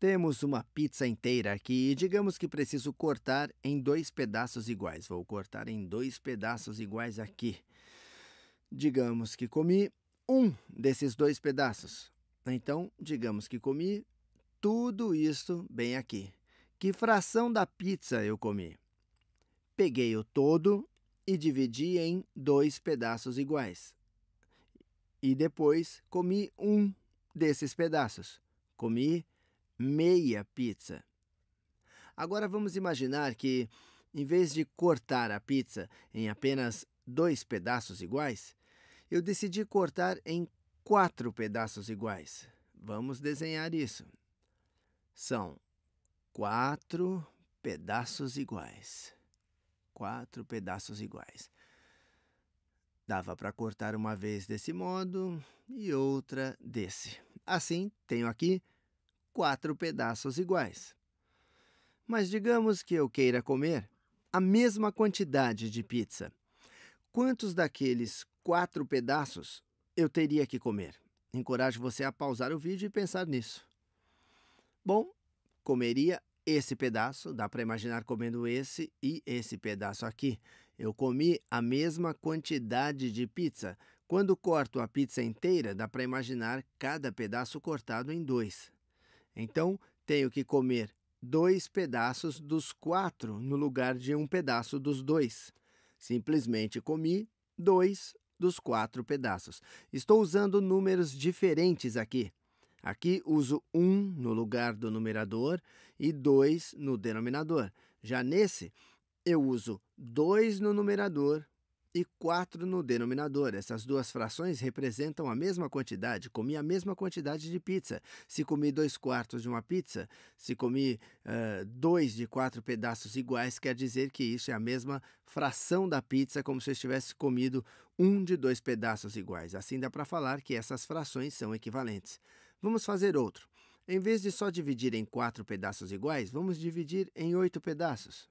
Temos uma pizza inteira aqui e digamos que preciso cortar em dois pedaços iguais. Vou cortar em dois pedaços iguais aqui. Digamos que comi um desses dois pedaços. Então, digamos que comi tudo isto bem aqui. Que fração da pizza eu comi? Peguei o todo e dividi em dois pedaços iguais. E depois comi um desses pedaços. Comi meia pizza. Agora vamos imaginar que, em vez de cortar a pizza em apenas dois pedaços iguais, eu decidi cortar em quatro pedaços iguais. Vamos desenhar isso. São quatro pedaços iguais. Quatro pedaços iguais. Dava para cortar uma vez desse modo e outra desse. Assim, tenho aqui quatro pedaços iguais. Mas digamos que eu queira comer a mesma quantidade de pizza. Quantos daqueles quatro pedaços eu teria que comer? Encorajo você a pausar o vídeo e pensar nisso. Bom, comeria esse pedaço, dá para imaginar comendo esse e esse pedaço aqui. Eu comi a mesma quantidade de pizza. Quando corto a pizza inteira, dá para imaginar cada pedaço cortado em dois. Então, tenho que comer dois pedaços dos quatro no lugar de um pedaço dos dois. Simplesmente comi dois dos quatro pedaços. Estou usando números diferentes aqui. Aqui uso 1 um no lugar do numerador e 2 no denominador. Já nesse, eu uso 2 no numerador e 4 no denominador. Essas duas frações representam a mesma quantidade. Comi a mesma quantidade de pizza. Se comi 2 quartos de uma pizza, se comi 2 uh, de 4 pedaços iguais, quer dizer que isso é a mesma fração da pizza, como se eu tivesse comido um de dois pedaços iguais. Assim dá para falar que essas frações são equivalentes. Vamos fazer outro. Em vez de só dividir em quatro pedaços iguais, vamos dividir em oito pedaços.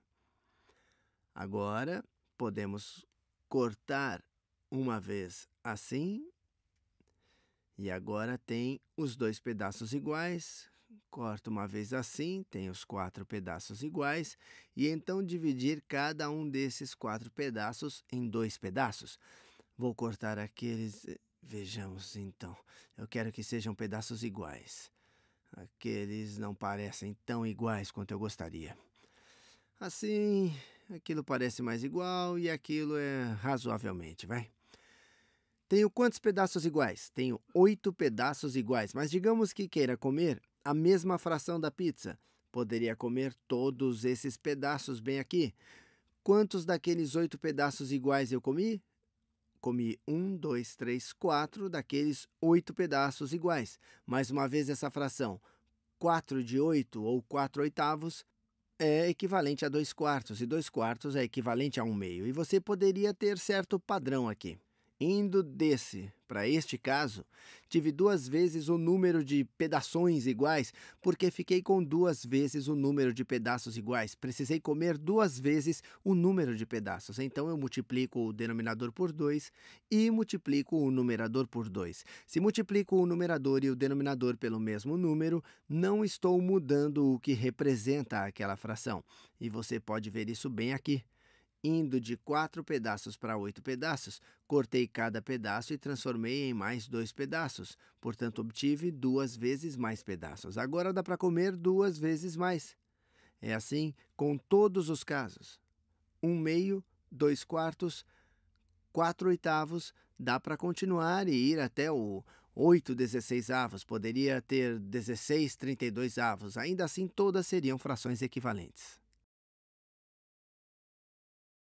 Agora, podemos cortar uma vez assim. E agora tem os dois pedaços iguais. Corto uma vez assim, tem os quatro pedaços iguais. E então dividir cada um desses quatro pedaços em dois pedaços. Vou cortar aqueles. Vejamos então. Eu quero que sejam pedaços iguais. Aqueles não parecem tão iguais quanto eu gostaria. Assim, aquilo parece mais igual e aquilo é razoavelmente, vai. Tenho quantos pedaços iguais? Tenho oito pedaços iguais, mas digamos que queira comer a mesma fração da pizza. Poderia comer todos esses pedaços bem aqui. Quantos daqueles oito pedaços iguais eu comi? Comi um, dois, três, quatro daqueles oito pedaços iguais. Mais uma vez essa fração. 4 de 8 ou 4 oitavos é equivalente a 2 quartos, e 2 quartos é equivalente a 1 meio. E você poderia ter certo padrão aqui. Indo desse para este caso, tive duas vezes o número de pedaços iguais, porque fiquei com duas vezes o número de pedaços iguais. Precisei comer duas vezes o número de pedaços. Então eu multiplico o denominador por 2 e multiplico o numerador por 2. Se multiplico o numerador e o denominador pelo mesmo número, não estou mudando o que representa aquela fração. E você pode ver isso bem aqui. Indo de quatro pedaços para oito pedaços, cortei cada pedaço e transformei em mais dois pedaços. Portanto, obtive duas vezes mais pedaços. Agora dá para comer duas vezes mais. É assim com todos os casos. Um meio, dois quartos, quatro oitavos, dá para continuar e ir até o oito dezesseisavos. Poderia ter dezesseis trinta e dois avos. Ainda assim, todas seriam frações equivalentes.